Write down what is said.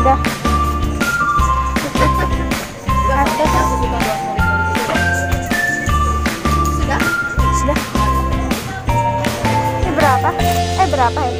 sudah sudah? Sudah. Ini berapa? Eh berapa ya?